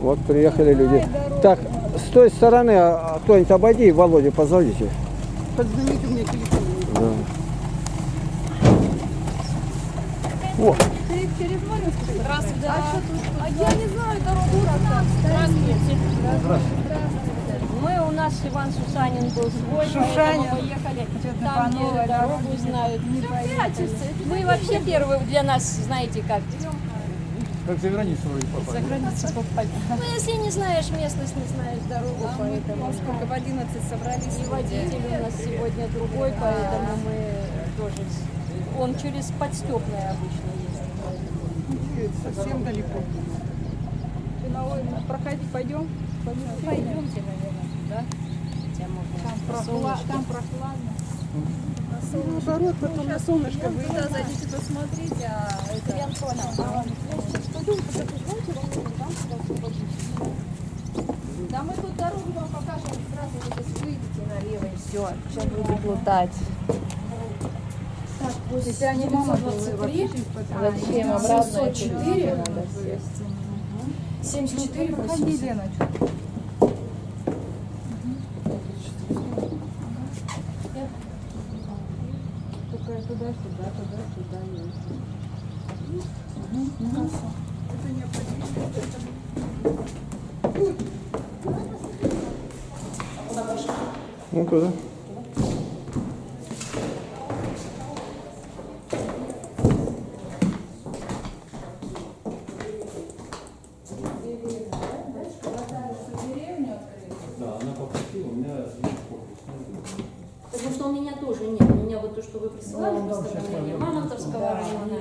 Вот приехали люди. Так, с той стороны а, кто-нибудь обойди, Володя, позовите. Подзвоните мне телефон. Да. О, Здравствуйте. А я не знаю дорогу. Здравствуйте. Мы у нас Иван Сусанин был свой, поэтому мы ехали Что-то там, где дорогу знают. Вы вообще первые для нас знаете как. Как за границу вроде попали. За границу попасть. Ну, если не знаешь местность, не знаешь дорогу, поэтому... Сколько в 11 собрались И водитель у нас сегодня другой, поэтому мы тоже... Он через подстепное обычно ездит. Совсем далеко. Проходить пойдем? Пойдемте, наверное, туда. Хотя можно Прохла- солнышко. Там прохладно. Наоборот, потом на солнышко зайдите посмотрите, а это... Я понял. Да мы тут дорогу вам покажем, сразу вы выйдете налево и все. Сейчас будете плутать. Так, Если они мама была 23, вообще зачем обратно 4 надо сесть. 74, Проходи, Лена. Только туда, сюда, туда, сюда. Это необходимо. ну туда. Да, она попросила, у меня есть копия. Потому что у меня тоже нет. У меня вот то, что вы присылали, постановление Мамонтовского района,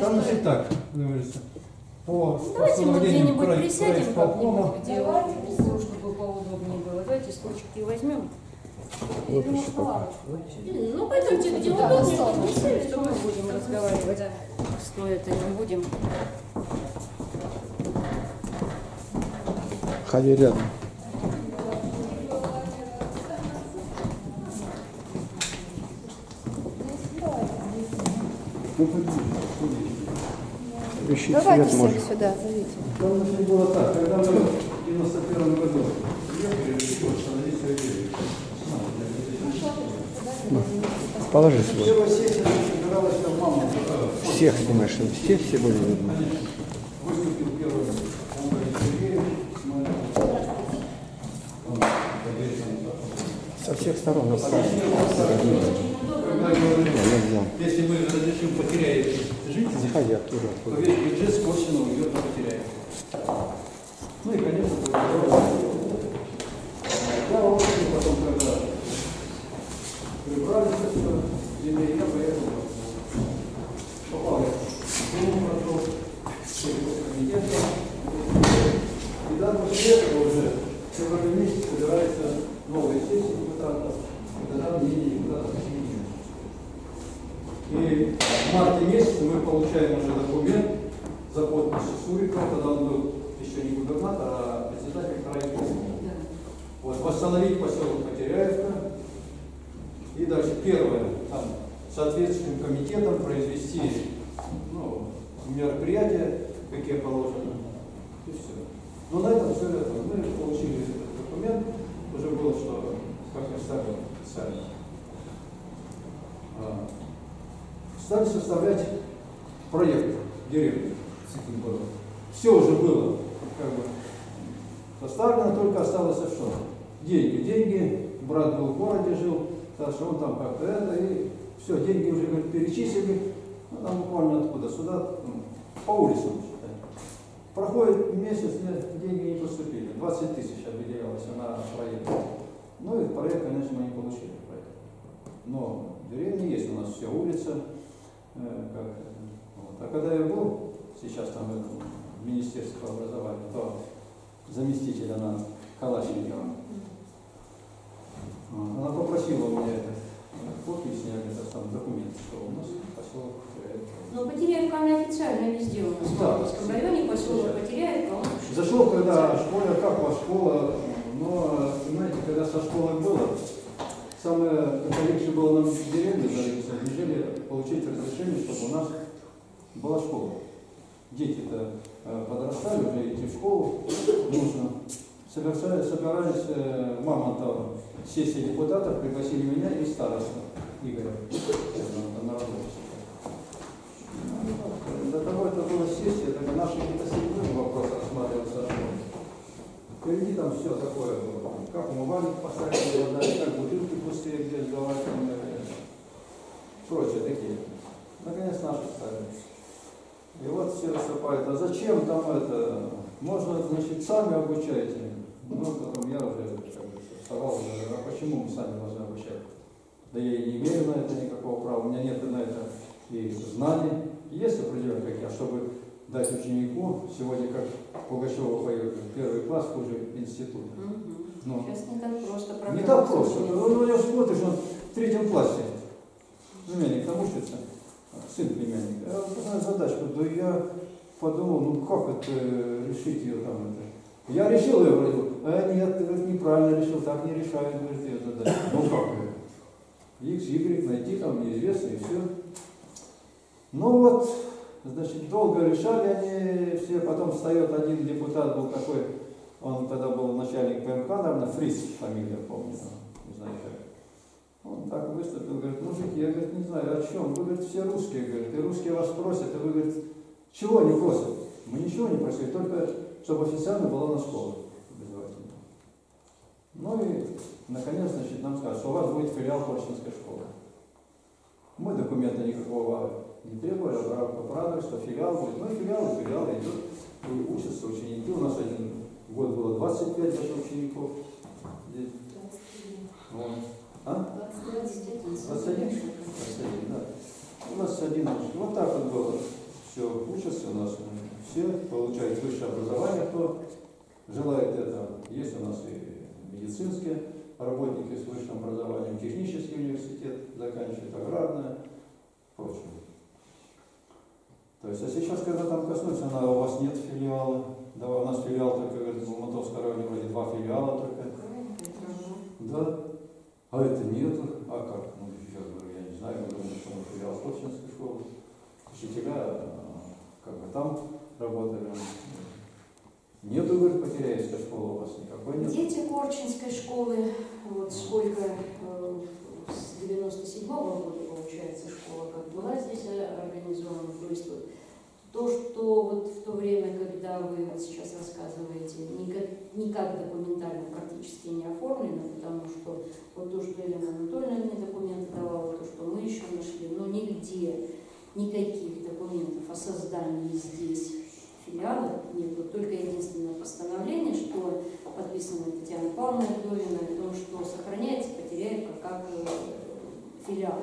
Там значит так, говорится, по Давайте мы постановлению где-нибудь где вот, ну, чтобы поудобнее было. Давайте стульчики возьмем. Вот еще пока. Ну, пойдемте, где удобнее, чтобы мы сели, что мы будем разговаривать. Стоит, а не будем. Ходи рядом. Ищи цвет, может. сюда, зовите. Там значит было так, когда мы в 91 году приехали. Положи свой. Первая сессия собиралась там мама, Всех, что все, все были видны? выступил первый говорится, Со всех сторон. Если мы разрешим жителей, Заходи оттуда. то весь бюджет скошенно уйдет на потеряем. Ну и, конечно, Я потом, когда прибрали все, земли, я поехал, попал я в Думу, прошел, комитет, и да, после этого уже в феврале месяце собирается новая сессия депутатов, и тогда мнение депутатов изменилось. И в марте месяце мы получаем уже документ за подписью Сурикова, тогда он был еще не губернатор, а председатель крайкома. Вот, восстановить поселок Потеряевка. И дальше первое, там, соответствующим комитетом произвести ну, мероприятия, какие положено. И все. Но на этом все это. Мы получили этот документ, уже было, что как мы стали писали. А, стали составлять проект деревни с городом. Все уже было как бы составлено, только осталось что? Деньги. Деньги, брат был в городе, жил, так что он там как-то это, и все, деньги уже говорит, перечислили, ну, там буквально откуда, сюда, ну, по улицам считай. Проходит месяц, деньги не поступили, 20 тысяч выделялось на проект. Ну и проект, конечно, мы не получили. Проект. Но в деревне есть у нас вся улица, э, как, вот. А когда я был сейчас там в Министерстве образования, то заместитель она Калашникова, она попросила у меня сам документ, что у нас поселок Но Потеряевка, она официально везде у нас в Да. Московском районе, поселок Потеряевка, он Зашел, когда школа, как вас школа, но, понимаете, когда со школой было, самое это легче было нам в деревне зарегистрировать, нежели получить разрешение, чтобы у нас была школа. дети-то э, подрастали, уже идти в школу нужно. Совершали, собирались э, мамонтова сессия депутатов, пригласили меня и староста Игоря До того это была сессия, так наши какие-то серьезные вопросы рассматриваться. Впереди там все такое было. Как умывальник поставить, как бутылки пустые где сдавать, там, прочее такие. Наконец наши стали. И вот все рассыпают, а зачем там это? Можно, значит, сами обучайте. Ну, потом я уже как бы, вставал, а почему мы сами обучать? Да я и не имею на это никакого права, у меня нет на это и знаний. Есть определенные какие, а чтобы дать ученику, сегодня как Пугачева поет, первый класс хуже институт. Ну, Сейчас не так просто. не так просто. Ну, ну, я смотришь, он в третьем классе. Племянник там учится, сын племянника. Я знаю задачку, да я подумал, ну как это решить ее там это. Я решил ее бы, а нет, ты говорит, неправильно решил, так не решают, говорит, ее задачу. Ну как? X, Y найти там неизвестно и все. Ну вот, значит, долго решали они все, потом встает один депутат, был такой, он тогда был начальник ПМК, наверное, Фрис фамилия, помню, не знаю как. Он так выступил, говорит, мужики, я говорит, не знаю, о чем? Вы, говорит, все русские, говорит, и русские вас просят, и вы, говорит, чего они просят? Мы ничего не просили, только чтобы официально была на образовательная. Ну и, наконец, значит, нам скажут, что у вас будет филиал Корчинской школы. Мы документа никакого не требовали, порадовали, что филиал будет. Ну и филиал, и филиал идет, и учатся ученики. У нас один год было 25 даже учеников. Здесь. Вот. А? 21? 21, да. У нас один, вот так вот было. Все, учатся у нас, все получают высшее образование, кто желает это. Есть у нас и медицинские работники с высшим образованием, технический университет заканчивает, аграрное, прочее. То есть, а сейчас, когда там коснуться, она, у вас нет филиала, да, у нас филиал только, говорит, в Алматовской районе вроде два филиала только. Да. А это нету. А как? Ну, сейчас говорю, я не знаю, мы думаем, что мы филиал Сочинской школы. Учителя, а, как бы там работали. Нету, говорит, Потеряевской школы у вас никакой нет. Дети Корчинской школы, вот сколько э, с 97 -го года, получается, школа как была здесь организована, то есть вот то, что вот в то время, когда вы вот сейчас рассказываете, никак, никак документально практически не оформлено, потому что вот то, что Елена Анатольевна мне документы давала, то, что мы еще нашли, но нигде никаких документов о создании здесь филиала нет. Вот только единственное постановление, что подписано Татьяной Павловной Вдовиной, о том, что сохраняется Потеряевка как э, филиал.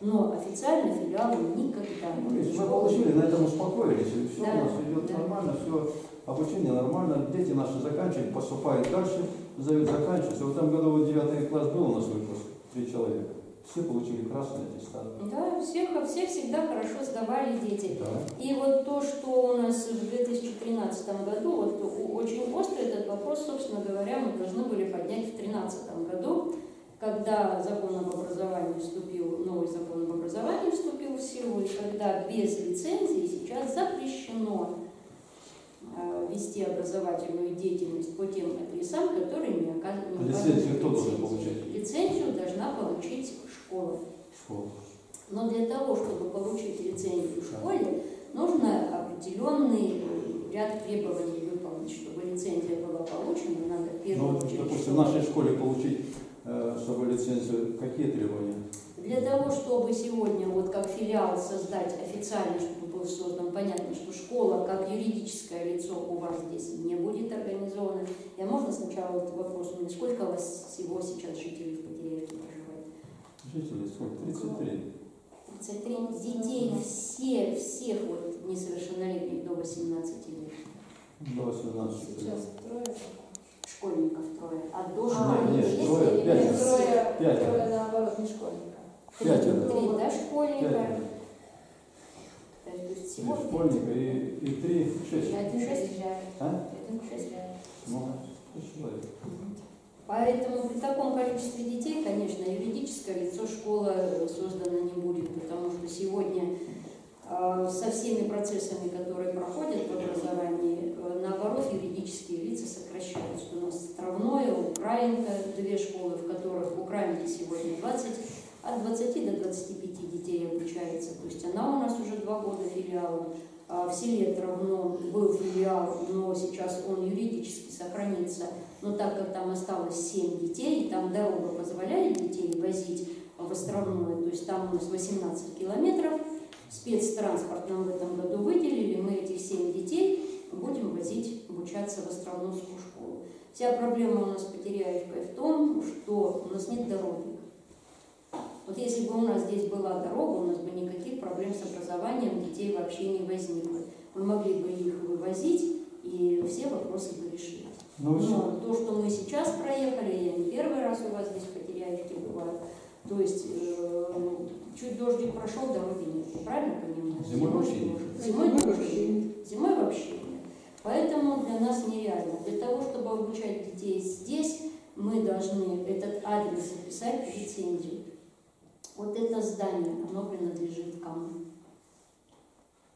Но официально филиалом никогда Ну, не мы получили, на этом успокоились, и все Да, у нас идет да. нормально, все обучение нормально, дети наши заканчивают, поступают дальше, заканчиваются. В этом году вот 9 класс был у нас выпуск, три человека. Все получили красный аттестат. Да, всех, все всегда хорошо сдавали дети. Да. И вот то, что у нас в 2013 году, вот очень острый этот вопрос, собственно говоря, мы должны были поднять в 2013 году, когда закон об образовании вступил, новый закон об образовании вступил в силу, и когда без лицензии сейчас запрещено вести образовательную деятельность по тем адресам, которые не оказывают Лицензию кто должен получать? Лицензию должна получить школа. Школа. Но для того, чтобы получить лицензию в школе, нужно определенный э, ряд требований выполнить. Чтобы лицензия была получена, надо Ну, первую вот, очередь, допустим, в нашей школе получить, э, чтобы лицензию, какие требования? Для того, чтобы сегодня, вот как филиал создать официально, чтобы был создан, понятно, что школа как юридическое лицо у вас здесь не будет организована. Я можно сначала вот вопрос у меня, сколько у вас всего сейчас жителей в Потеряевке проживает? Жители сколько? 33. 33 детей, все, всех вот несовершеннолетних до 18 лет. До 18 лет. Школьников трое. А до Нет, школьников нет, есть трое, пятеро. Трое, трое наоборот, не школьника. Три, Пятеро. три, да, школьника. Пятеро. То есть всего... Школьника и, и 3, 6. 1, 6 же. А? 1, 6 ну, Поэтому при таком количестве детей, конечно, юридическое лицо школы э, создано не будет, потому что сегодня э, со всеми процессами, которые проходят в образовании, э, наоборот, юридические лица сокращаются. У нас Травное, Украинка, две школы, в которых в Украине сегодня 20, от 20 до 25 детей обучается. То есть она у нас уже два года филиалом. А В селе Травно был филиал, но сейчас он юридически сохранится. Но так как там осталось 7 детей, там дорога позволяет детей возить в Островное, то есть там у нас 18 километров, спецтранспорт нам в этом году выделили, мы этих 7 детей будем возить обучаться в Островновскую школу. Вся проблема у нас по Теряевкой в том, что у нас нет дороги. Вот если бы у нас здесь была дорога, у нас бы никаких проблем с образованием детей вообще не возникло. Мы могли бы их вывозить, и все вопросы бы решились. Ну, всё. Но то, что мы сейчас проехали, я не первый раз у вас здесь по Теряевке бываю, то есть э, чуть дождик прошел, дороги нет, правильно понимаю? Зимой вообще нет. Зимой вообще нет. Зимой вообще нет. Поэтому для нас нереально. Для того, чтобы обучать детей здесь, мы должны этот адрес записать в лицензию. Вот это здание, оно принадлежит кому?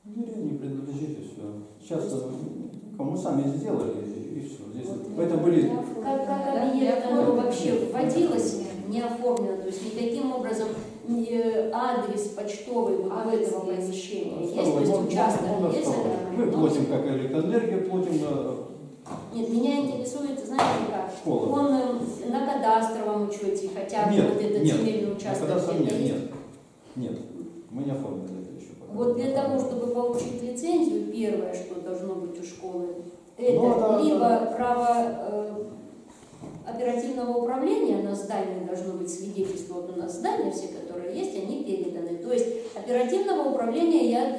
Деревне принадлежит и все. Сейчас э, кому сами сделали и все. Здесь Вот это были Как, как объект оно вообще вводилось, не оформлено, то есть никаким образом не адрес почтовый вот у этого помещения есть, то есть он- участок есть, это Мы платим как электроэнергию, платим э, Нет, меня интересует, знаете как, школу. он э, на кадастровом учете, хотя бы Нет, вот этот нет. земельный участок сам где-то нет, нет, нет. Мы не оформили это еще пока. Вот для того, чтобы получить лицензию, первое, что должно быть у школы, это Ну, да, либо да. право э, оперативного управления на здании должно быть свидетельство, вот у нас здания все, которые есть, они переданы. То есть оперативного управления я,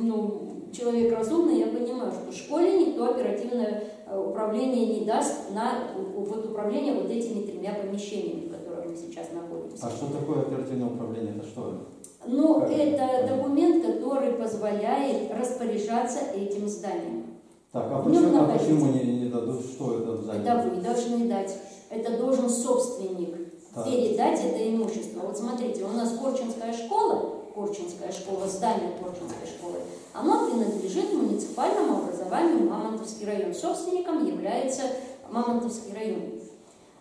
ну, человек разумный, я понимаю, что в школе никто оперативное управление не даст на вот управление вот этими тремя помещениями, в которых мы сейчас находимся. А что такое оперативное управление? Это что? Как? это документ, который позволяет распоряжаться этим зданием. Так, а нем почему, а почему не, не дадут, что это за Это вы должны дать. Это должен собственник Так. передать это имущество. Вот смотрите, у нас Корчинская школа, Корчинская школа, здание Корчинской школы, оно принадлежит муниципальному образованию Мамонтовский район. Собственником является Мамонтовский район.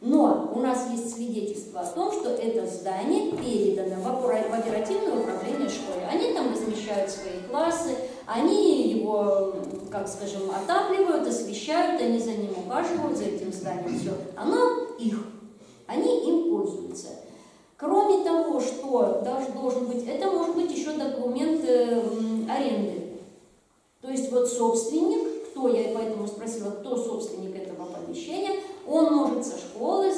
Но у нас есть свидетельство о том, что это здание передано в оперативное управление школы. Они там размещают свои классы, они его, как скажем, отапливают, освещают, они за ним ухаживают, за этим зданием. Все. Оно их. Они им пользуются. Кроме того, что должен быть, это может быть еще документ э, аренды. То есть вот собственник, кто, я поэтому спросила, кто собственник этого помещения, он может со школы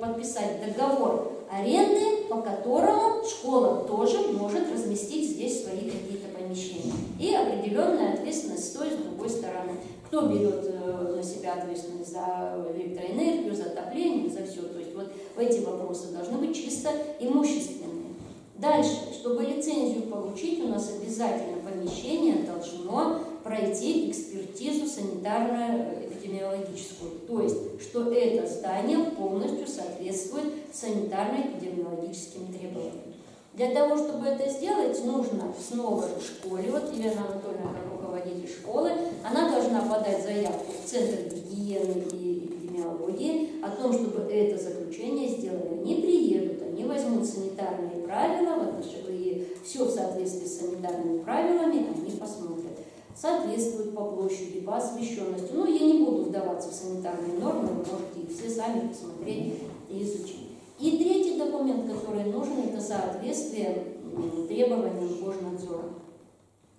подписать договор аренды, по которому школа тоже может разместить здесь свои какие-то помещения. И определенная ответственность с той с другой стороны. Кто берет э, на себя ответственность за электроэнергию, за отопление, за все. То есть вот эти вопросы должны быть чисто имущественные. Дальше, чтобы лицензию получить, у нас обязательно помещение должно пройти экспертизу санитарно-эпидемиологическую. То есть, что это здание полностью соответствует санитарно-эпидемиологическим требованиям. Для того, чтобы это сделать, нужно снова в школе, вот Елена Анатольевна, как руководитель школы, она должна подать заявку в Центр гигиены и эпидемиологии о том, чтобы это заключение сделали. Они приедут, они возьмут санитарные правила, и все в соответствии с санитарными правилами, они посмотрят. Соответствует по площади, по освещенности. Ну, я не буду вдаваться в санитарные нормы, вы можете их все сами посмотреть и изучить. И третий документ, который нужен, это соответствие требованиям Божнадзора.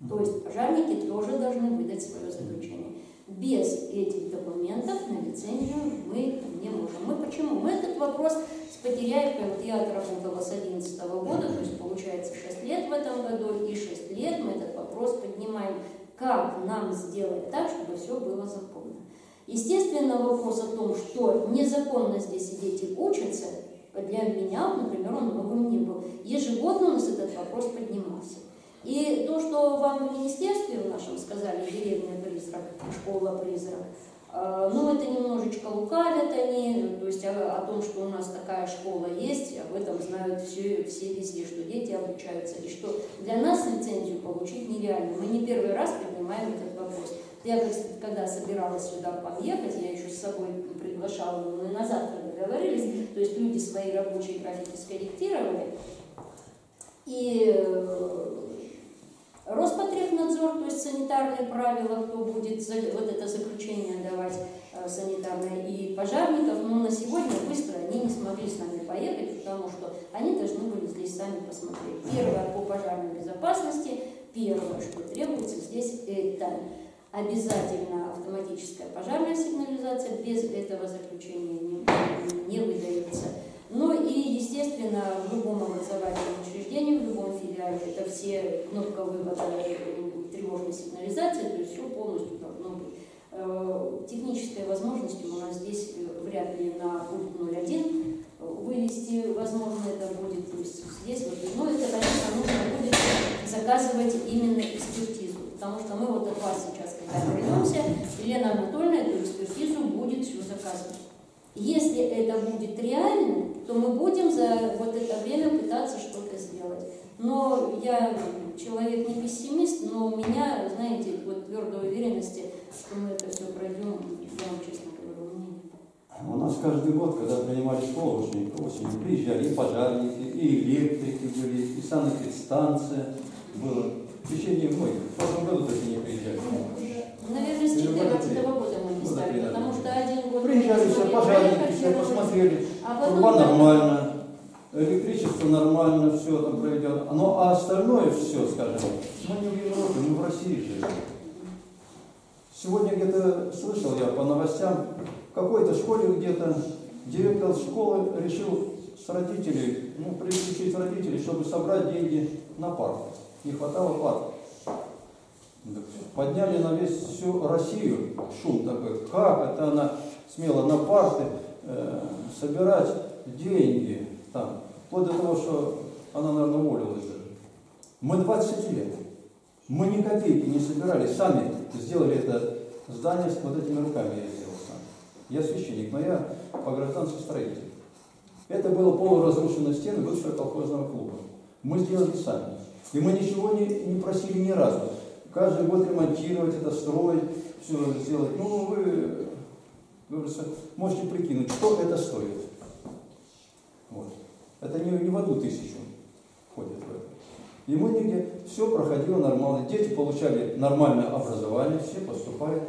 То есть пожарники тоже должны выдать свое заключение. Без этих документов на лицензию мы не можем. Мы почему? Мы этот вопрос с Потеряевкой, вот я отработала с 2011 года, то есть получается 6 лет в этом году, и 6 лет мы этот вопрос поднимаем. Как нам сделать так, чтобы все было законно? Естественно, вопрос о том, что незаконно здесь дети учатся, для меня, например, он новым не был. Ежегодно у нас этот вопрос поднимался. И то, что вам в министерстве в нашем сказали, деревня призрак, школа призрак, э, ну, это немножечко лукавят они, то есть о, о том, что у нас такая школа есть, об этом знают все, все везде, что дети обучаются, и что для нас лицензию получить нереально. Мы не первый раз поднимаем этот вопрос. Я когда собиралась сюда поехать, я еще с собой приглашала, мы на завтра договорились, то есть люди свои рабочие графики скорректировали. И э, Роспотребнадзор, то есть санитарные правила, кто будет вот это заключение давать э, санитарное, и пожарников, но на сегодня быстро они не смогли с нами поехать, потому что они должны были здесь сами посмотреть. Первое по пожарной безопасности, первое, что требуется здесь, это обязательно автоматическая пожарная сигнализация, без этого заключения не, не выдается. Ну и, естественно, в любом образовательном учреждении, в любом филиале, это все кнопка вывода тревожной сигнализации, то есть все полностью должно быть. Э, технической возможности у нас здесь э, вряд ли на пульт 01 вывести, возможно, это будет, здесь вот, но это, конечно, нужно будет заказывать именно экспертизу, потому что мы вот от вас сейчас, когда вернемся, Елена Анатольевна эту экспертизу будет все заказывать. Если это будет реально, то мы будем за вот это время пытаться что-то сделать. Но я человек не пессимист, но у меня, знаете, вот твердой уверенности, что мы это все пройдем, я вам честно говорю, у меня нет. У нас каждый год, когда принимали школу осенью, приезжали и пожарники, и электрики были, и санэпидстанция было. В течение многих. В прошлом году только не приезжали. Наверное, с 2014 года мы не стали, потому что один год... Приезжали все, пожарники, все посмотрели. А потом... Труба нормально, электричество нормально, все там проведено. Ну, а остальное все, скажем, мы не в Европе, мы в России живем. Сегодня где-то слышал я по новостям, в какой-то школе где-то директор школы решил с родителей, ну, привлечить родителей, чтобы собрать деньги на парк. Не хватало парка. Подняли на весь всю Россию шум такой, как это она смела на парты э, собирать деньги там, вплоть до того, что она, наверное, уволилась даже. Мы 20 лет, мы ни копейки не собирали, сами сделали это здание вот этими руками я сделал сам. Я священник, но я по гражданской строитель. Это было полуразрушенная стены бывшего колхозного клуба. Мы сделали сами. И мы ничего не, не просили ни разу. Каждый год ремонтировать это, строить, все сделать. Ну, вы, вы можете прикинуть, что это стоит. Вот. Это не, не в одну тысячу входит в это. И мы нигде все проходило нормально. Дети получали нормальное образование, все поступали.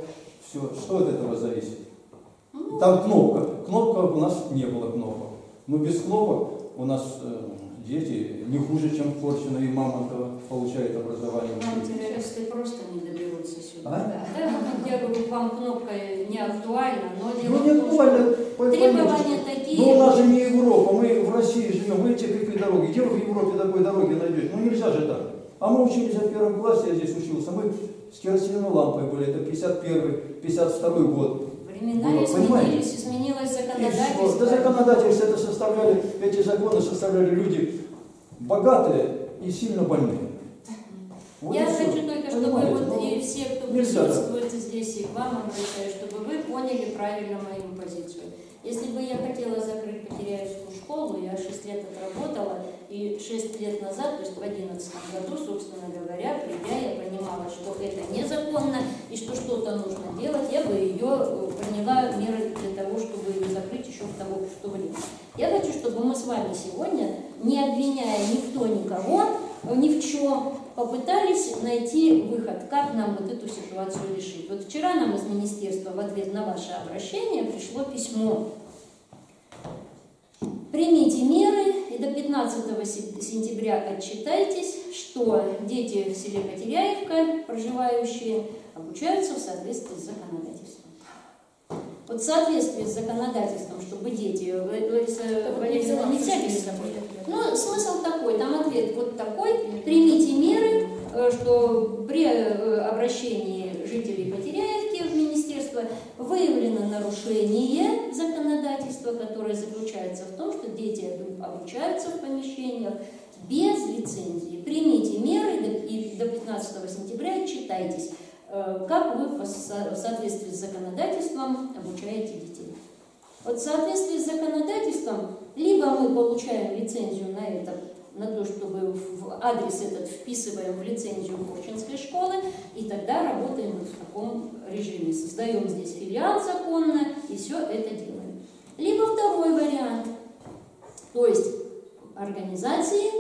Все. Что от этого зависит? Ну, Там кнопка. Кнопка у нас не было кнопок. Но без кнопок у нас э, дети не хуже, чем Корчина и Мамонтова получают образование. Нам террористы просто не доберутся сюда. А? Да. Да, я говорю, вам кнопка не актуальна, но дело Ну не актуально. требования такие. у нас же не Европа, мы в России живем, видите, какие дороги. Где вы в Европе такой дороги найдете? Ну нельзя же так. А мы учились в первом классе, я здесь учился, мы с керосиновой лампой были, это 51 52 год. Времена Было, понимаете? изменились, изменилось И всё. законодательство. Да законодательство это составляли, эти законы составляли люди богатые и сильно больные. Вот Я и хочу только, чтобы Понимаете? вот Ну, и все, кто нельзя присутствует здесь, и к вам обращаюсь, чтобы вы поняли правильно мою позицию. Если бы я хотела закрыть Потеряевскую школу, я 6 лет отработала, и 6 лет назад, то есть в 2011 году, собственно говоря, придя, я понимала, что это незаконно, и что что-то нужно делать, я бы ее э, приняла меры для того, чтобы ее закрыть еще в того, в то время. Я хочу, чтобы мы с вами сегодня, не обвиняя никто никого, э, ни в чем, попытались найти выход, как нам вот эту ситуацию решить. Вот вчера нам из министерства в ответ на ваше обращение пришло письмо. Примите меры и до 15 се- сентября отчитайтесь, что дети в селе Потеряевка, проживающие, обучаются в соответствии с законодательством. Вот в соответствии с законодательством, чтобы дети, Ла- Лариса Валерьевна, не взяли с собой. Ну, смысл такой, там ответ вот такой. Примите меры, э, что при э, обращении жителей Потеряевки в министерство выявлено нарушение законодательства, которое заключается в том, что дети обучаются в помещениях без лицензии. Примите меры и до 15 сентября отчитайтесь, э, как вы в соответствии с законодательством обучаете детей. Вот в соответствии с законодательством, либо мы получаем лицензию на это, на то, чтобы в адрес этот вписываем в лицензию Корчинской школы, и тогда работаем в таком режиме создаем здесь филиал законно и все это делаем. Либо второй вариант, то есть организации,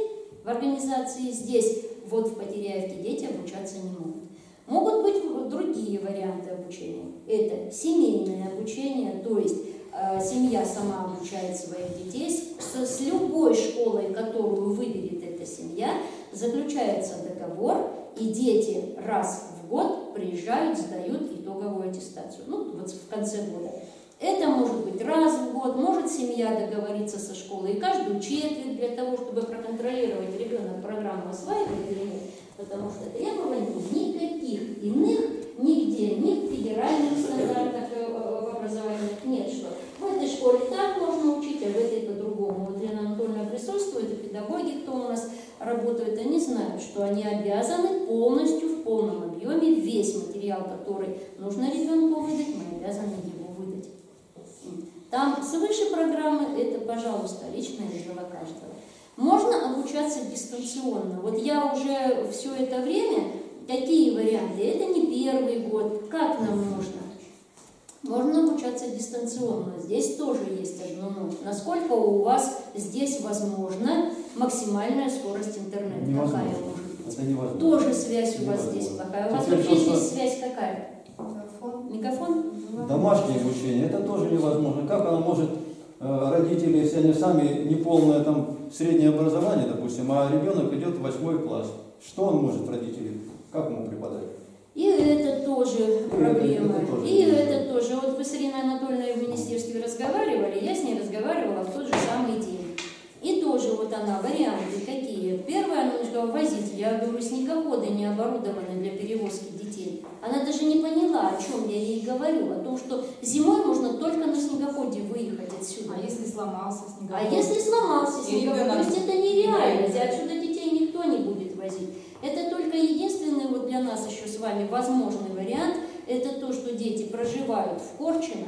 в организации здесь, вот в Потеряевке дети обучаться не могут. Могут быть другие варианты обучения. Это семейное обучение, то есть э, семья сама обучает своих детей с, с любой школой, которую выберет эта семья, заключается договор, и дети раз в год приезжают, сдают итоговую аттестацию. Ну, вот в конце года. Это может быть раз в год, может семья договориться со школой и каждую четверть для того, чтобы проконтролировать ребенок программу осваивает или нет, потому что требований никаких иных нигде, ни в федеральных стандартах э, в образованиях нет, что в этой школе так можно учить, а в этой по-другому. Вот Лена Анатольевна присутствует, и педагоги, кто у нас работают, они знают, что они обязаны полностью, в полном объеме, весь материал, который нужно ребенку выдать, мы обязаны. Там свыше программы, это, пожалуйста, личное дело каждого. Можно обучаться дистанционно. Вот я уже все это время, какие варианты? Это не первый год. Как нам можно? Можно обучаться дистанционно. Здесь тоже есть одно но. Насколько у вас здесь возможно максимальная скорость интернета? Невозможно. Какая может быть? Это невозможно. Тоже связь у вас Невозможно. здесь плохая. У вас вообще здесь связь какая? Мегафон? Домашнее обучение, это тоже невозможно. Как оно может, э, родители, если они сами неполное там среднее образование, допустим, а ребенок идет в восьмой класс, что он может, родители, как ему преподать? И это тоже проблема. это тоже И это тоже. Вот вы с Ириной Анатольевной в министерстве разговаривали, я с ней разговаривала в тот же самый день. И тоже вот она, варианты какие. Первое, она сказала, возить. Я говорю, снегоходы не оборудованы для перевозки детей. Она даже не поняла, о чем я ей говорю. О том, что зимой можно только на снегоходе выехать отсюда. А если сломался снеговик? А если сломался И снеговик, то есть это нереально, боится. отсюда детей никто не будет возить. Это только единственный вот для нас еще с вами возможный вариант, это то, что дети проживают в Корчино,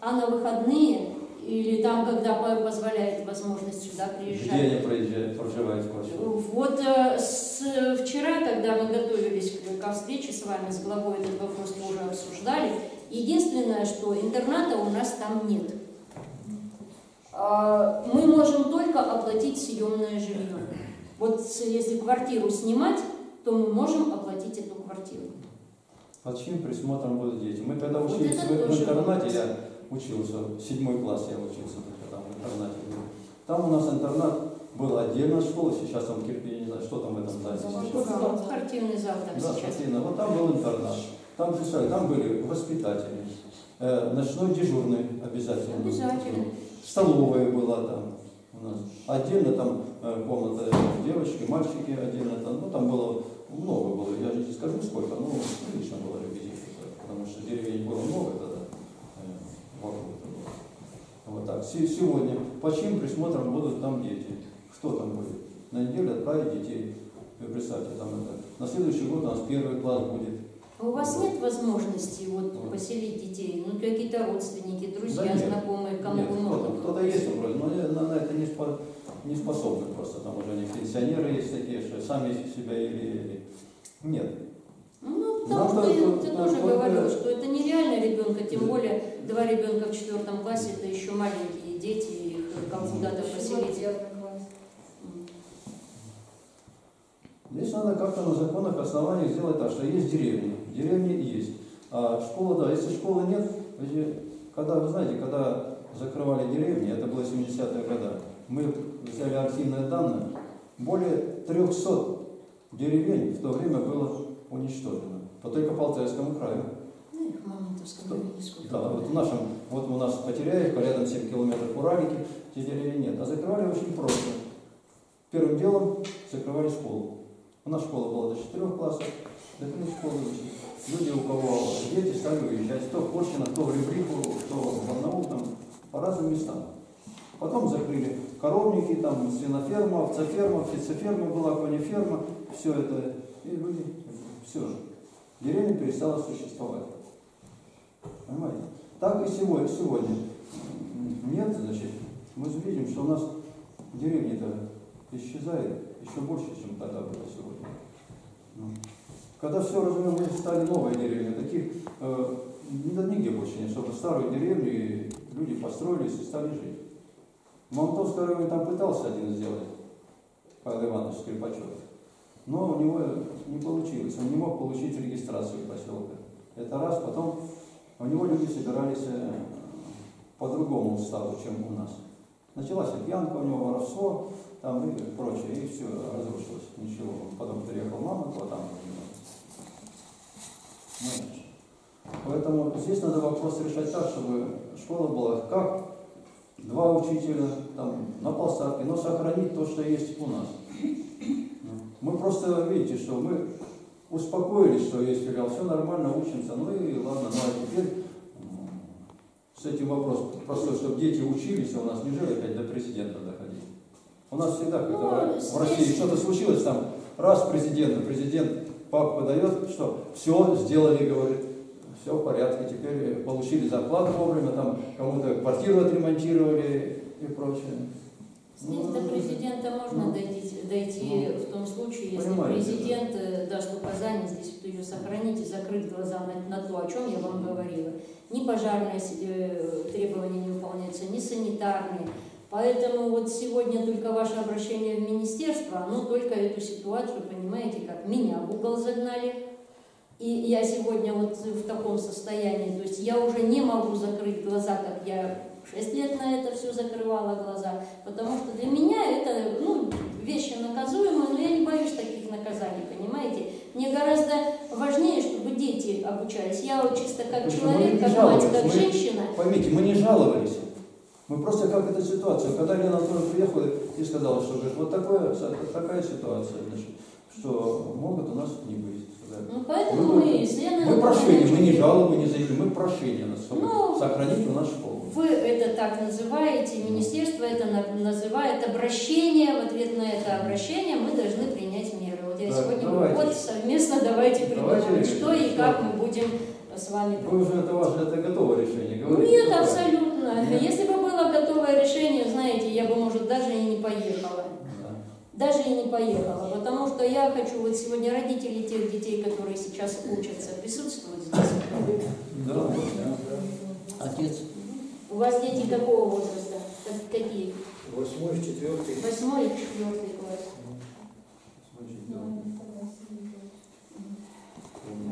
а на выходные или там, когда по- позволяет возможность сюда Где приезжать. они проезжают, проживают в Корчино? Вот э, с, вчера, когда мы готовились к, ко встрече с вами, с главой этот вопрос тоже обсуждали, единственное, что интерната у нас там нет. А, Мы можем только оплатить съемное жилье. Вот если квартиру снимать, то мы можем оплатить эту квартиру. Под чьим присмотром будут дети? Мы когда Вот учились это в, интернате, я учился, седьмой класс я учился там в интернате. был. Там у нас интернат был отдельно школа, сейчас там кирпич, не знаю, что там в этом здании сейчас. Спортивный зал там Да, сейчас. спортивно. Вот там был интернат. Там, там были воспитатели, э, ночной дежурный обязательно. Обязательно. Столовая была там у нас. Отдельно там э, комната девочки, мальчики отдельно там. Ну, там было много было. Я же не скажу сколько, но прилично было репетиций. Потому что деревень было много тогда. э, вокруг. Вот так. Се- Сегодня по чьим присмотром будут там дети? Кто там будет? На неделю отправить детей. Вы представьте, там это. На следующий год у нас первый класс будет. А у вас нет возможности вот Вот. поселить детей? Ну, какие-то родственники, друзья, Да нет. знакомые, кому Нет, можно кто-то есть вроде, но на, на это не, спо- не способны просто. Там уже они пенсионеры есть такие, что сами себя или... Нет. Ну, потому что то- я то- тебе то- тоже только- говорила, что это нереально ребенка, тем Да. более два ребенка в четвертом классе, это еще маленькие дети, их как куда-то поселить. Здесь надо как-то на законных основаниях сделать так, что есть деревни. Деревни есть. А школа, да, если школы нет, когда, вы знаете, когда закрывали деревни, это было 70-е годы, мы взяли архивные данные, более 300 деревень в то время было уничтожено. По только по Алтайскому краю. Да, вот в нашем, вот у нас в Потеряевке, рядом 7 километров Уралики, те деревень нет. А закрывали очень просто. Первым делом закрывали школу. У нас школа была до 4 классов, закрыли школу. Люди, у кого дети, стали уезжать, кто в Корчино, кто в Ребрику, кто в Барнаул, там, по разным местам. Потом закрыли коровники, там, свиноферма, овцеферма, птицеферма была, конеферма, все это. И люди, все же. Деревня перестала существовать. Понимаете? Так и сегодня. сегодня. Нет, значит, мы видим, что у нас деревни-то исчезает еще больше, чем тогда было сегодня. Ну. Когда все, разумеем, мы стали новые деревни, таких чтобы старую деревню и люди построились и стали жить. Молотовский район там пытался один сделать, Павел Иванович Скрипачев. Но у него не получилось. Он не мог получить регистрацию поселка. Это раз. Потом у него люди собирались э, по другому уставу, чем у нас. Началась пьянка, у него воровство, там и прочее, и все разрушилось. Ничего. Потом приехал мама, то там Знаешь. Поэтому здесь надо вопрос решать так, чтобы школа была как два учителя там, на полставки, но сохранить то, что есть у нас. Мы просто, видите, что мы успокоились, что есть филиал, все нормально, учимся, ну и ладно, ну а теперь с этим вопросом, просто чтобы дети учились, а у нас неужели опять до президента доходить? У нас всегда как-то Ну, в России что-то случилось там, раз президент, президент папку дает, что все сделали, говорит, все в порядке, теперь получили зарплату вовремя, там кому-то квартиру отремонтировали и прочее. Ну, до президента можно ну, дойти, дойти ну, в том случае, если понимаете, президент э, даст указание здесь вот ее сохранить и закрыть глаза на, на то, о чем я вам говорила. Ни пожарные э, требования не выполняются, ни санитарные. Поэтому вот сегодня только ваше обращение в министерство, оно только эту ситуацию, понимаете, как меня в угол загнали. И я сегодня вот в таком состоянии, то есть я уже не могу закрыть глаза, как я шесть лет на это все закрывала глаза, потому что для меня это, ну, вещи наказуемые, но я не боюсь таких наказаний, понимаете? Мне гораздо важнее, чтобы дети обучались. Я вот чисто как Слушай, человек, мы не как мать, жаловались, как мы- женщина, Поймите, мы не жаловались. Мы просто как эта ситуация. Когда Лена Анатольевна приехала и сказала, что говорит, вот такое, такая ситуация, значит, что могут у нас не быть. сказали. ну поэтому Мы- мы Мы прошение, мы не жалобы не заявили, мы прошение нас, чтобы Ну, сохранить у нас школу. Вы это так называете, министерство это на- называет обращение, в ответ на это обращение мы должны принять меры. Вот я Так, сегодня давайте. говорю, вот совместно давайте Давайте придумаем, решим, что и как мы будем с вами Вы уже это ваше, это готовое решение, говорите. Нет, правильно. абсолютно. Нет? Если бы было готовое решение, знаете, я бы, может, даже и не поехала. Да. Даже и не поехала, потому что я хочу, вот сегодня родители тех детей, которые сейчас учатся, присутствуют здесь. Да, да. Отец. У вас дети какого возраста? Как- Какие? Восьмой, четвертый. Восьмой и четвертый класс. Да.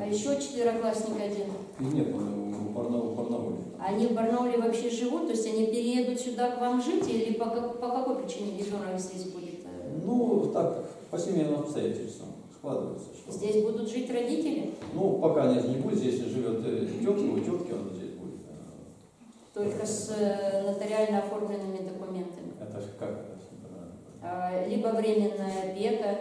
А еще четвероклассник один. И нет, в Барнауле. Они в Барнауле вообще живут, то есть они переедут сюда к вам жить или по, по какой причине ребенок здесь будет? Ну, так, по семейным обстоятельствам складывается. Что... Здесь будут жить родители? Ну, пока нет, не будет, здесь живет э, тетка, у тетки он. Только с э, нотариально оформленными документами. Это ж как? А, Либо временная опека.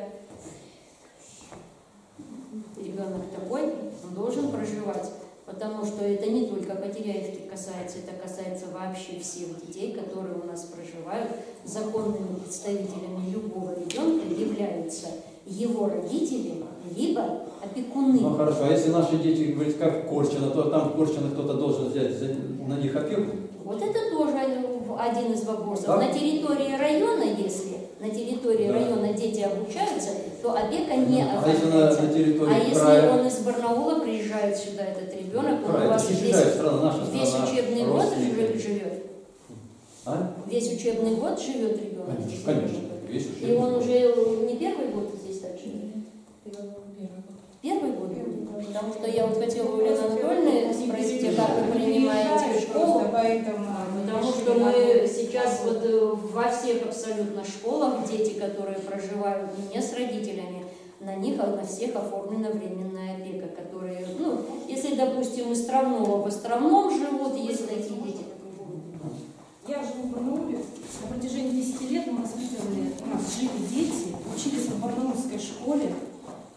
Ребенок такой, он должен проживать. Потому что это не только Потеряевки касается, это касается вообще всех детей, которые у нас проживают. Законными представителями любого ребенка являются его родители, либо опекуны. Ну хорошо, а если наши дети говорят, как в Корчино, то там в Корчино кто-то должен взять на них опеку? Вот это тоже один из вопросов. Да? На территории района, если на территории Да. района дети обучаются, то опека не А если на, оформляется. на территории А если края? он из Барнаула приезжает сюда, этот ребенок, он край, у вас весь, страна, наша весь страна. учебный год живет, живет. А? Весь учебный год живет ребенок. Конечно, конечно. Весь И учебный он год. уже не первый год здесь так живет? Первый год? Потому что я вот хотела у Елены Анатольевны спросить, а как вы принимаете в школу? Поэтому, Потому что мы сейчас вот э, во всех абсолютно школах дети, которые проживают не с родителями, на них а на всех оформлена временная опека, которые, ну, если, допустим, из Травного в Островном живут, есть такие дети. Я живу в Барнауле. На протяжении 10 лет мы воспитывали, у нас жили дети, учились в барнаульской школе.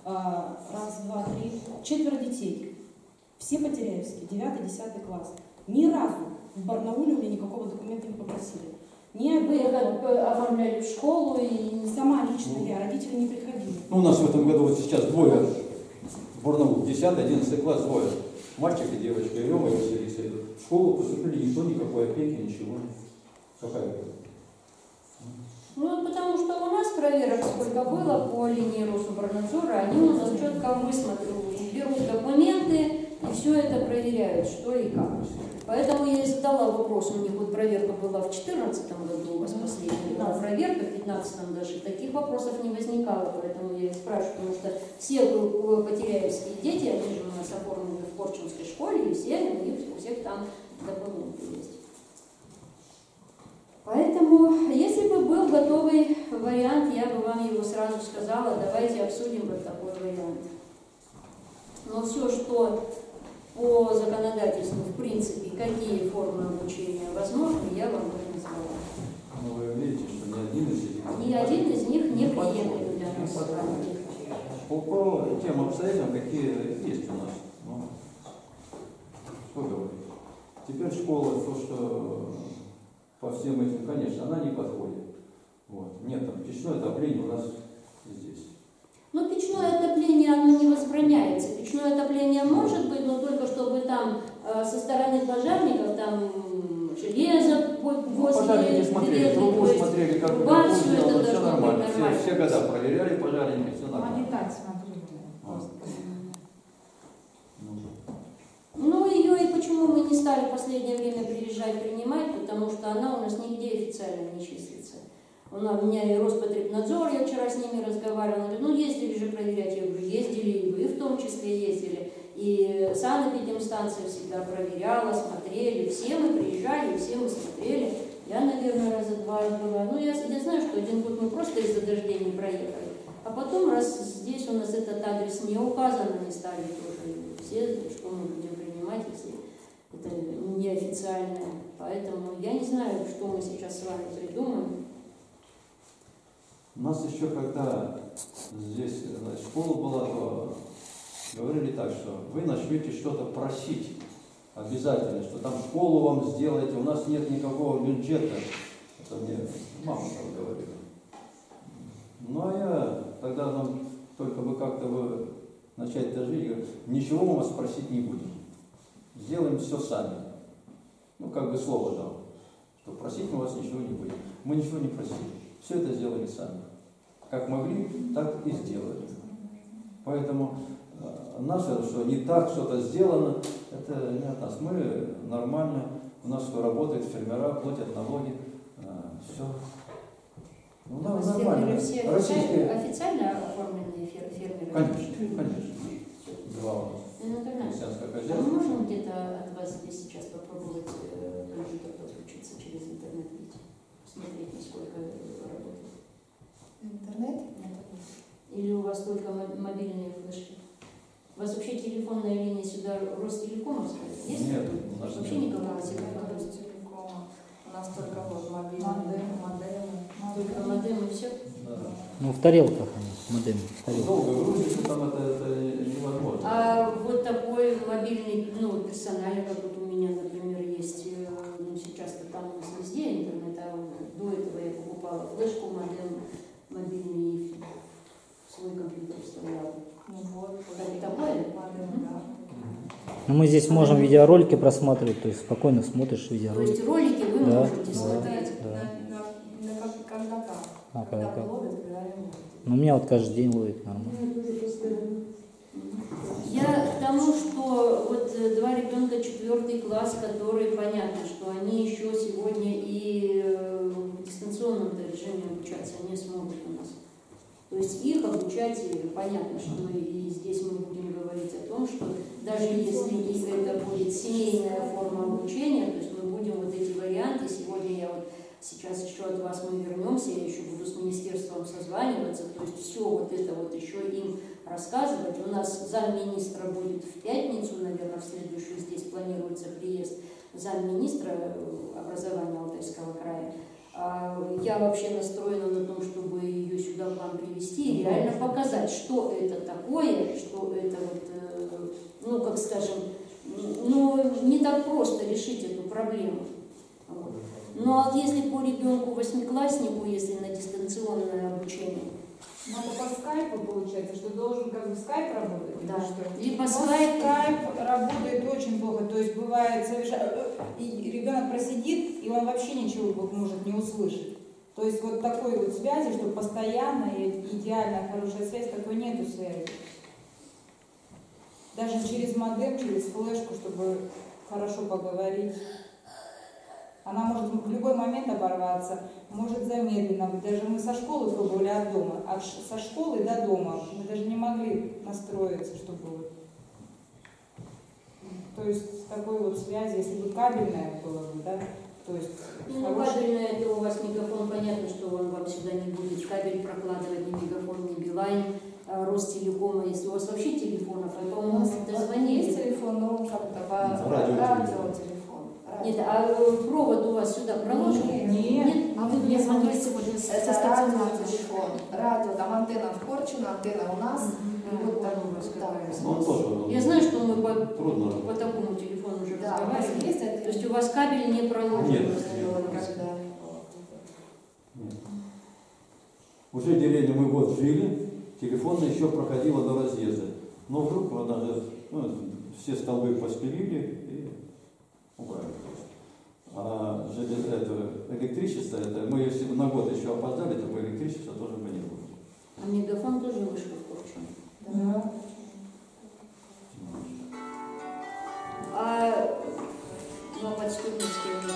А, Раз, два, три, четверо детей. Все потеряевские, 9-10 класс. Ни разу в Барнауле у меня никакого документа не попросили. Ни Вы их одного. э, оформляли в школу и Сама лично я, родители не приходили. Ну, у нас в этом году вот сейчас двое в Барнаул, 10-11 класс, двое. Мальчик и девочка, и Лёва и Василиса идут. В школу поступили, никто никакой опеки, ничего. Какая опека? Ну, потому что у нас проверок сколько было по линии Рособорнадзора, они у нас четко высмотрели, берут документы, и все это проверяют, что и как. Поэтому я и задала вопрос, у них вот проверка была в 2014 году, у вас последняя была проверка, в 2015 даже, таких вопросов не возникало, поэтому я и спрашиваю, потому что все э, потеряевские дети, они же у нас оформлены в Корчинской школе, и все, у них у всех там документы есть. Поэтому, если бы был готовый вариант, я бы вам его сразу сказала, давайте обсудим вот такой вариант. Но все, что по законодательству, в принципе, какие формы обучения возможны, я вам бы назвала. Ну, вы видите, что ни один из этих... Ни один из них не приемлем для нас. По, по тем обстоятельствам, какие есть у нас. Ну, что говорить. Теперь школа, то, что по всем этим, конечно, она не подходит. Вот. Нет, там печное отопление у нас здесь. Ну, печное отопление, оно не возбраняется. Печное отопление может быть, но только чтобы там э, со стороны пожарников там железо Ну, возле пожарники смотрели, трубу смотрели, как труба, это всё это все должно быть нормально. Все, все года проверяли пожарники, все Они нормально. так смотрели. Ну, Ну, ее и почему мы не стали в последнее время приезжать принимать, потому что она у нас нигде официально не числится. У меня и Роспотребнадзор, я вчера с ними разговаривала, говорю, ну ездили же проверять, я говорю, ездили, и вы в том числе ездили. И санэпидемстанция всегда проверяла, смотрели, все мы приезжали, все мы смотрели. Я, наверное, раза два была. Ну, я, я знаю, что один год мы просто из-за дождей не проехали. А потом, раз здесь у нас этот адрес не указан, они стали тоже все, что мы будем принимать, если это неофициальное. Поэтому я не знаю, что мы сейчас с вами придумаем. У нас еще когда здесь значит, школа была, то говорили так, что вы начнете что-то просить обязательно, что там школу вам сделаете, у нас нет никакого бюджета. Это мне мама так говорила. Ну а я тогда нам только бы как-то вы начать жить, говорю, ничего мы вас просить не будем. Сделаем все сами. Ну, как бы слово дал, что просить мы вас ничего не будем. Мы ничего не просили. Все это сделали сами. Как могли, так и сделали. Поэтому э, наше, что не так что-то сделано, это не от нас. Мы нормально, у нас все работает, фермера платят налоги, все. Ну, да, нормально. все Российские, официально, оформленные фер- фермеры? конечно, конечно. Два у нас. Ну, А можем где-то от вас здесь сейчас попробовать э, компьютер подключиться через интернет, видите? Посмотреть, насколько работает. Интернет? Или у вас только мо- мобильные флешки? У вас вообще телефонная линия сюда Ростелекомовская есть? Нет, у нас Вообще нет. никакого телефон, телекома. У нас только вот мобильный, Модем. модемы. Только модем и все? Да. Ну, в тарелках они, модем. в тарелках. Долго грузится, там это, это невозможно. А вот такой мобильный, ну, персональный, как вот у меня, например, есть, э, ну, сейчас-то там у нас везде интернет, а до этого я покупала флешку, модем мобильный, свой компьютер вставляла. Ну вот, Так, такое? модем, да. Ну, мы здесь можем видеоролики просматривать, то есть спокойно смотришь То видеоролики. есть ролики вы Да, можете да. смотреть. На, на, на как, когда как. А, когда как- как? ловят, когда не ловят. Ну, у меня вот каждый день ловит нормально. Я к тому, что вот э, два ребенка четвертый класс, которые понятно, что они еще сегодня и э, в дистанционном режиме обучаться не смогут у нас. То есть их обучать, э, понятно, что и здесь мы будем говорить о том, что даже если это будет семейная форма обучения, то есть мы будем вот эти варианты, сегодня я вот сейчас еще от вас мы вернемся, я еще буду с министерством созваниваться, то есть все вот это вот еще им рассказывать. У нас замминистра будет в пятницу, наверное, в следующую здесь планируется приезд замминистра э, образования Алтайского края. А Я вообще настроена на том, чтобы ее сюда к вам привести и реально показать, что это такое, что это вот, э, ну, как скажем, ну, не так просто решить эту проблему. Вот. Ну, а если по ребенку восьмикласснику, если на дистанционное обучение, Надо по скайпу получается, что должен как бы скайп работать? Да. что? Либо Но скайп. скайп работает очень плохо, то есть бывает совершенно... И ребенок просидит, и он вообще ничего может не услышать. То есть вот такой вот связи, что постоянно и идеальная хорошая связь, такой нету связи. даже через модем, через флешку, чтобы хорошо поговорить. Она может в любой момент оборваться, может замедленно. Даже мы со школы пробовали от дома, от со школы до дома. Мы даже не могли настроиться, чтобы. То есть такой вот связи, если бы кабельная была бы, да, то есть Ну, хорошая- кабельное, это у вас мегафон, понятно, что он вам сюда не будет кабель прокладывать, ни мегафон, ни Билайн, а Ростелекома, если у вас вообще телефонов, а то у нас есть дозвонились. телефон, но как-то по Радио- радиотелефон. Нет, а э, провод у вас сюда проложен? Нет. А вы мне смотрите, вот Это это стационарный радиотелефон. Радио, там антенна вкорчена, антенна у нас. И И вот вот там там у вас да. Ну, он Я знаю, что мы по, трудно. по такому телефону уже Да, разговаривали. есть один. То есть у вас кабель не проложен? Нет. Нет. Уже в деревне мы год жили, телефонная еще проходила до разъезда. Но вдруг вот даже, ну, все столбы поспилили и убрали просто. А желез- это, электричество, это, мы если бы на год еще опоздали, то бы электричества тоже бы не было. А мегафон тоже вышел в корчу. Да. А на подступницкие вы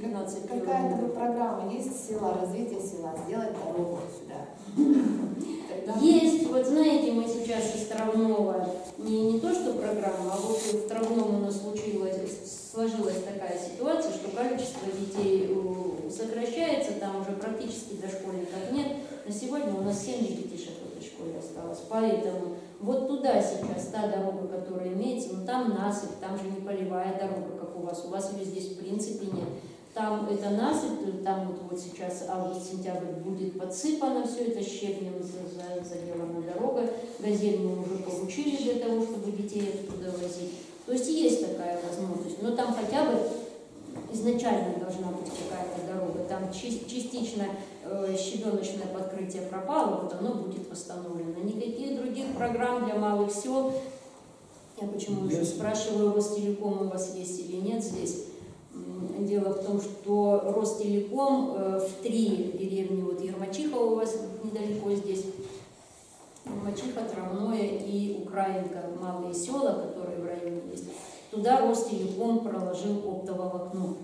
Какая-то километров. программа есть села, развитие села, сделать дорогу сюда. Тогда- Есть, вот знаете, мы сейчас из Травного, не, не то что программа, а вот в Травном у нас случилась, сложилась такая ситуация, что количество детей э, сокращается, там уже практически дошкольников нет. На сегодня у нас 7 детишек в этой школе осталось. Поэтому вот туда сейчас та дорога, которая имеется, ну там насыпь, там же не полевая дорога, как у вас. У вас ее здесь в принципе нет. Там это насыпь, там вот, вот сейчас август-сентябрь будет подсыпано все это щебнем, за- за- заделана дорога. Газель мы уже получили для того, чтобы детей оттуда возить. То есть есть такая возможность, но там хотя бы изначально должна быть какая-то дорога. Там частично э, щебеночное подкрытие пропало, вот оно будет восстановлено. Никаких других программ для малых сел. Я почему еще спрашиваю, Ростелеком у вас есть или нет здесь. Дело в том, что Ростелеком э, в три деревни, вот Ермачиха у вас недалеко здесь, Ермачиха, Травное и Украинка, малые села, которые в районе есть, туда Ростелеком проложил оптоволокно.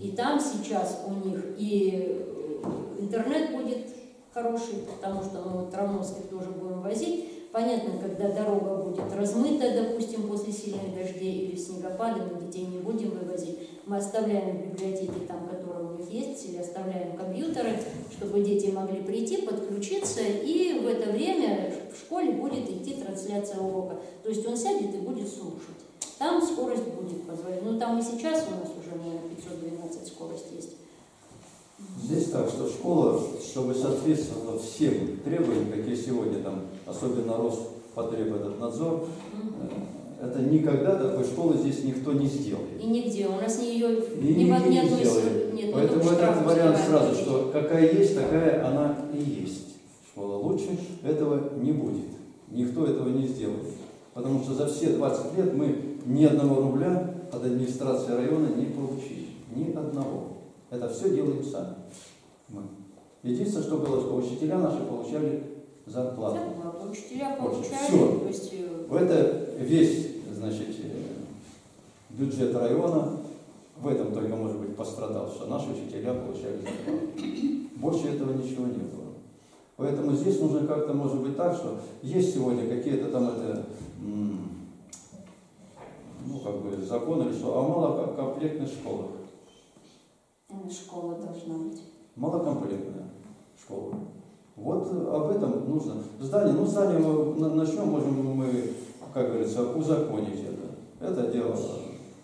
И там сейчас у них и э, интернет будет хороший, потому что мы вот Травновских тоже будем возить. Понятно, когда дорога будет размыта, допустим, после сильных дождей или снегопада, мы детей не будем вывозить. Мы оставляем в библиотеке, там, которые у них есть, или оставляем компьютеры, чтобы дети могли прийти, подключиться, и в это время в школе будет идти трансляция урока. То есть он сядет и будет слушать. Там скорость будет позволять. Ну, там и сейчас у нас уже, наверное, 512 скорость есть. Здесь так, что школа, чтобы соответствовала всем требованиям, какие сегодня там, особенно Роспотреб этот надзор, э, это никогда такой школы здесь никто не сделает. И нигде. У нас не ее И ни в нигде одной не одной сделали. с- нет, ни Поэтому этот вариант сразу, что какая есть, такая она и есть. Школа лучше, этого не будет. Никто этого не сделает. Потому что за все 20 лет мы ни одного рубля от администрации района не получили. Ни одного. Это все делаем сами. Мы. Единственное, что было, что учителя наши получали зарплату. Зарплату Учителя получали, есть э, Это весь, значит, э, бюджет района, в этом только, может быть, пострадал, что наши учителя получали зарплату. Больше этого ничего не было. Поэтому здесь нужно как-то, может быть, так, что есть сегодня какие-то там это, ну, как бы, законы или что, а в малокомплектных школах. э, школа должна быть. Малокомплектная школа. Вот э, об этом нужно. Здание, ну здание мы начнем, можем мы, как говорится, узаконить это. Это дело.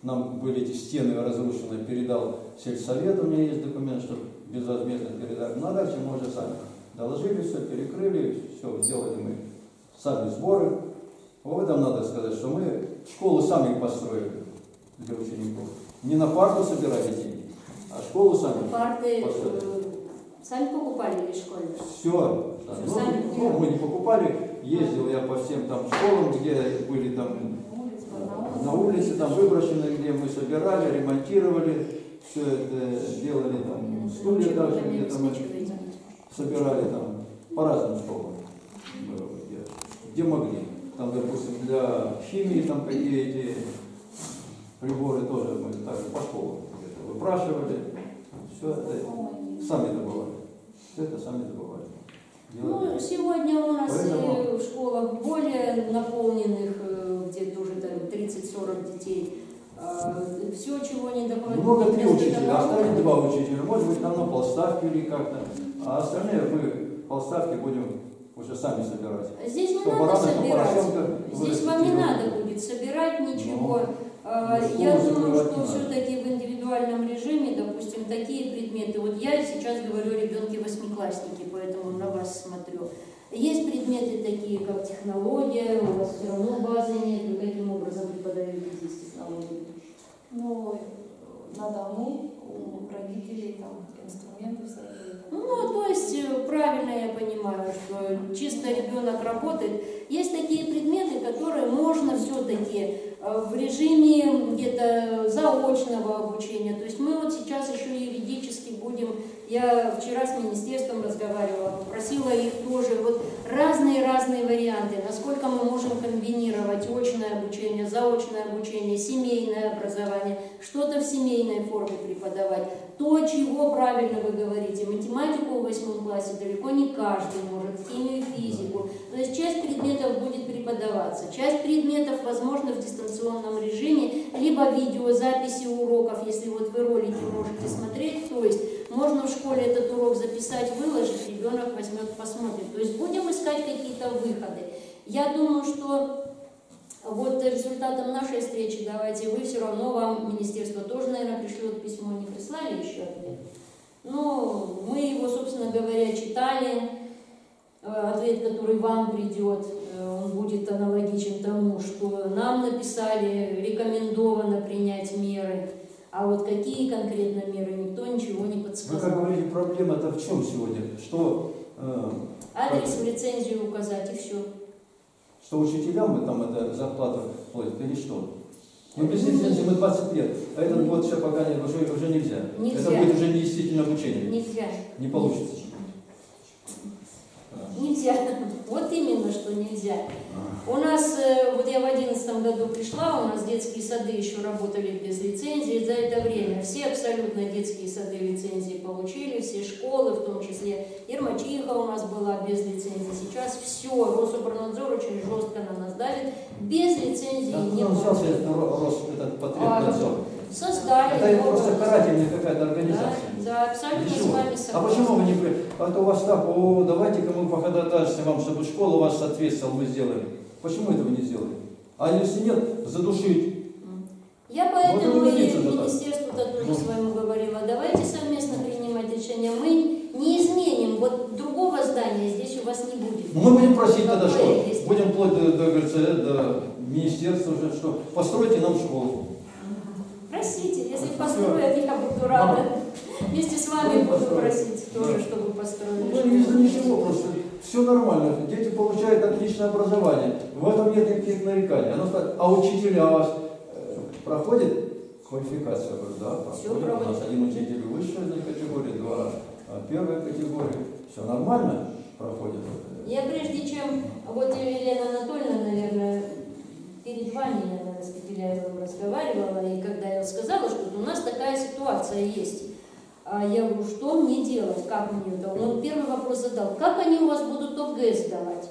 Нам были эти стены разрушены, передал сельсовет, у меня есть документ, что безвозмездно передать. Ну а дальше мы уже сами доложили все, перекрыли, все, сделали мы сами сборы. В этом надо сказать, что мы школу сами построили для учеников. Не на парту собирали деньги, а школу сами Парты построили. э, сами покупали или школьные? Все. Сами Ну, ну, мы не покупали, ездил я по всем там школам, где были там на улице, там выброшены, где мы собирали, ремонтировали, все это делали там, стулья даже где-то мы собирали там по разным школам, где, где могли. Там, допустим, для химии там какие-то приборы тоже мы также по школам выпрашивали. Все это сами добывали. Все это сами добывали. Ну, сегодня у нас Поэтому- в школах более наполненных, э, где тоже там 30-40 детей. Все, чего не доходит. Много три учителя, оставить два учителя. Может быть, там на полставке или как-то. А остальные мы полставки будем уже сами собирать. Здесь не надо собирать. Здесь вам не надо будет собирать ничего. Ну, А, ну, Я думаю, что все-таки в индивидуальном режиме, допустим, такие предметы. Вот я сейчас говорю о ребенке восьмиклассники, поэтому на вас смотрю. Есть предметы такие, как технология, у вас все равно базы нет, вы каким образом преподаете здесь технологии? Ну, на дому у родителей там инструменты всякие. Ну, то есть, э, правильно я понимаю, что чисто ребенок работает. Есть такие предметы, которые можно все-таки в режиме где-то заочного обучения. То есть мы вот сейчас еще юридически будем, я вчера с министерством разговаривала, попросила их тоже, вот разные-разные варианты, насколько мы можем комбинировать очное обучение, заочное обучение, семейное образование, что-то в семейной форме преподавать. То, чего правильно вы говорите, математику в восьмом классе далеко не каждый может, химию, физику. То есть часть предметов будет преподаваться, часть предметов, возможно, в дистанционном режиме, либо видеозаписи уроков, если вот вы ролики можете смотреть, то есть можно в школе этот урок записать, выложить, ребенок возьмет, посмотрит. То есть будем искать какие-то выходы. Я думаю, что вот результатом нашей встречи, давайте, вы все равно, вам министерство тоже, наверное, пришлет письмо, не прислали еще ответ? Ну, мы его, собственно говоря, читали, Э, ответ, который вам придет, будет аналогичен тому, что нам написали, рекомендовано принять меры, а вот какие конкретно меры, никто ничего не Вы как подсказал. говорили, проблема-то в чем сегодня? Что, э, Адрес в лицензию указать и все. что учителям мы там это зарплату платят или что? Ну, без лицензии мы 20 лет, а этот год еще пока не, уже, уже нельзя. Нельзя. Это будет уже не действительно обучение. Нельзя. Не получится. Нельзя. Вот именно, что нельзя. У нас, э, вот я в одиннадцатом году пришла, у нас детские сады еще работали без лицензии. За это время все абсолютно детские сады лицензии получили, все школы, в том числе Ермачиха у нас была без лицензии. Сейчас все, Рособорнадзор очень жестко на нас давит. Без лицензии не Откуда взялся будет. этот А? Создали. Это новое- просто карательная какая-то Да, организация. да, абсолютно Для с вами А согласна. почему вы не при... А у вас так, о, давайте-ка мы походатайствуем вам, чтобы школа вас соответствовала, мы сделаем. Почему этого не сделали? А если нет, задушить. Я Вот поэтому и и да, министерству-то тоже Ну. своему говорила, давайте совместно принимать решения. Мы не изменим, вот другого здания здесь у вас не будет. Мы будем просить тогда Какое что? есть? Будем вплоть до, до, говорится, до министерства уже, что постройте нам школу. Просите, если построят, я буду рада. Вместе с вами Ну, буду просить тоже, чтобы Ну, построили. из-за школу. ничего, просто все нормально. Дети получают отличное образование. В этом нет никаких нареканий. Оно так- а учителя у вас э, проходят квалификацию? Я говорю, да, Всё проходят. У нас один учитель высшей категории, два а, первой категории. Все нормально проходит. Я прежде чем, вот Елена Анатольевна, наверное, перед вами, я, наверное, с Петеляевым разговаривала, и когда я сказала, что у нас такая ситуация есть, а я говорю, что мне делать, как мне это? Он первый вопрос задал, как они у вас будут ОГЭ сдавать?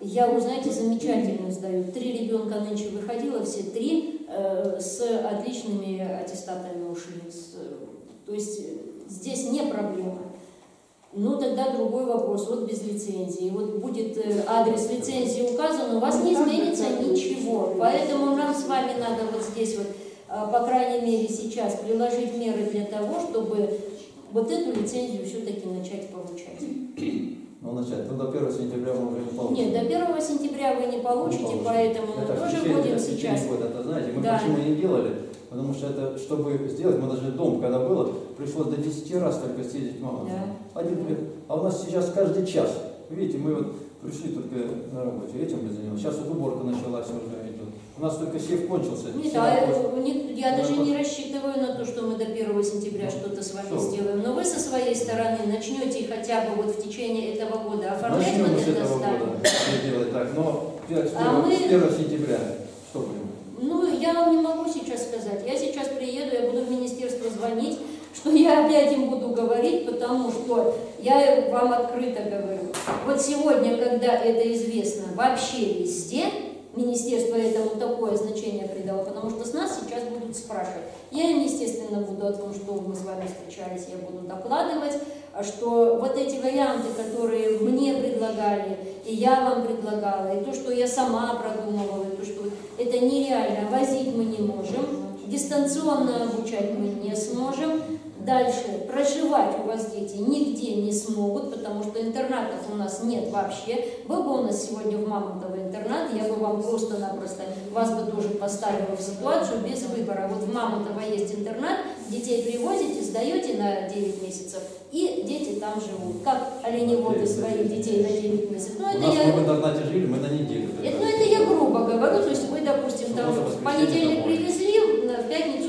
Я, вы знаете, замечательно сдают. Три ребенка нынче выходило, все три э, с отличными аттестатами ушли. С, э, то есть э, здесь не проблема. Ну, тогда другой вопрос, вот без лицензии. Вот будет э, адрес лицензии указан, у вас не изменится ничего. Поэтому нам с вами надо вот здесь вот, э, по крайней мере сейчас, приложить меры для того, чтобы вот эту лицензию все-таки начать получать. Ну, начать. Ну, до 1 сентября мы уже не получим. Нет, до 1 сентября вы не получите, получим. поэтому мы Это в тоже течение- будем сейчас. года, это знаете, мы Да. почему не делали? Потому что это, чтобы сделать, мы даже дом, когда было, пришлось до 10 раз только съездить в магазин. Да. Один, а у нас сейчас каждый час. Видите, мы вот пришли только на работе, этим мы занимались. Сейчас вот уборка началась уже. У нас только сев кончился. Нет, а, кончился. э, не- я даже не рассчитываю на то, что мы до 1 сентября что-то с вами Что? сделаем. Но вы со своей стороны начнете хотя бы вот в течение этого года оформлять Начнем вот с это этого здание. года все делать так, но с 1, А мы- с 1 сентября что будем? Ну, я вам не могу сейчас сказать. Я сейчас приеду, я буду в министерство звонить, что я опять им буду говорить, потому что я вам открыто говорю. Вот сегодня, когда это известно вообще везде, министерство этому такое значение придало, потому что с нас сейчас будут спрашивать. Я им, естественно, буду о том, что мы с вами встречались, я буду докладывать, что вот эти варианты, которые мне предлагали, и я вам предлагала, и то, что я сама продумывала, и то, что это нереально, возить мы не можем, дистанционно обучать мы не сможем, Дальше, проживать у вас дети нигде не смогут, потому что интернатов у нас нет вообще. Был бы у нас сегодня в Мамонтово интернат, я бы вам просто-напросто, вас бы тоже поставила в ситуацию без выбора. Вот в Мамонтово есть интернат, детей привозите, сдаете на 9 месяцев, и дети там живут. Как оленеводы своих детей на 9 месяцев. Ну, У это нас я... мы в интернате жили, мы на неделю. Это, ну, это я грубо говорю, то есть вы, допустим, там в понедельник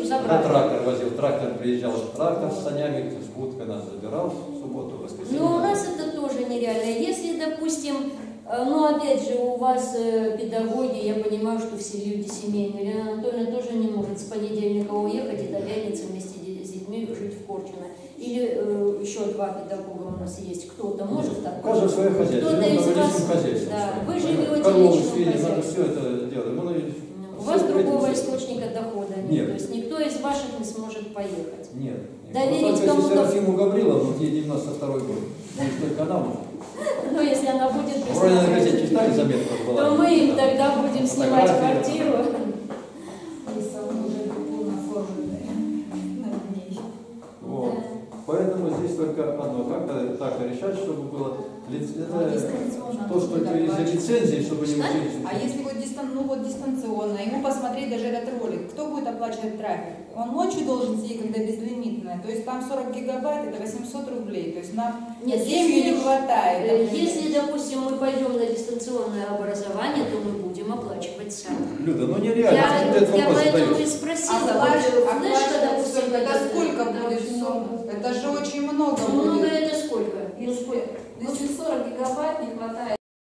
забрали. трактор возил, трактор приезжал, трактор с санями, с будкой нас забирал в субботу, в воскресенье. Ну, у нас это тоже нереально. Если, допустим, э, ну, опять же, у вас э, педагоги, я понимаю, что все люди семейные. Елена Анатольевна тоже не может с понедельника уехать и до пятницы вместе с детьми жить в Корчино. Или э, еще два педагога у нас есть. Кто-то может так? У каждого свое хозяйство. Кто-то из вас- да, вы живете Корову личным свиньи, надо все это делать. Мы, ну, У вас другого источника дохода нет. Нет. То есть никто из ваших не сможет поехать. Нет. Доверить ну, кому-то- если Серафиму Гавриловну, ей 92 год. Может, только она может. Но если она будет Вроде на газете читали заметку была. то мы им Да. тогда будем снимать квартиру. Поэтому здесь только одно. Как-то так решать, чтобы было это то, что куда из-за лицензии, чтобы не учились. А если вот, дистан, ну вот дистанционно, ему посмотреть даже этот ролик, кто будет оплачивать трафик? Он ночью должен сидеть, когда безлимитная, то есть там 40 гигабайт, это 800 рублей, то есть нам Нет, если- не хватает. Э. Если, допустим, мы пойдем на дистанционное образование, то мы будем оплачивать сами. Люда, ну нереально. Я, ты этот я поэтому и спросила. А вот, э, а флешка, флеш, допустим, это это- сколько будет? много. Это же очень много много будет. это сколько? Ну, сколько? Если 40 гигабайт не хватает